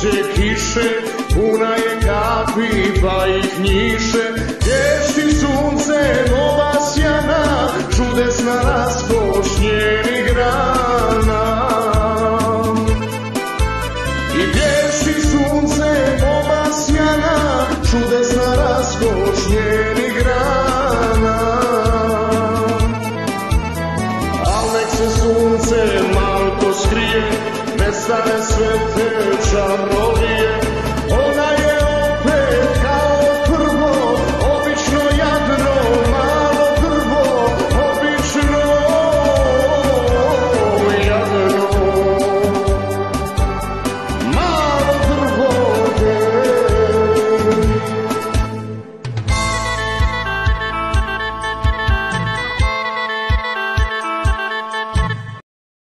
se kiše, puna je kapi pa ih njiše. Vješti sunce, nova sjana, čudesna raspošnjeni grana. I vješti sunce, nova sjana, čudesna raspošnjeni grana. Al nek se sunce malko skrije, nestane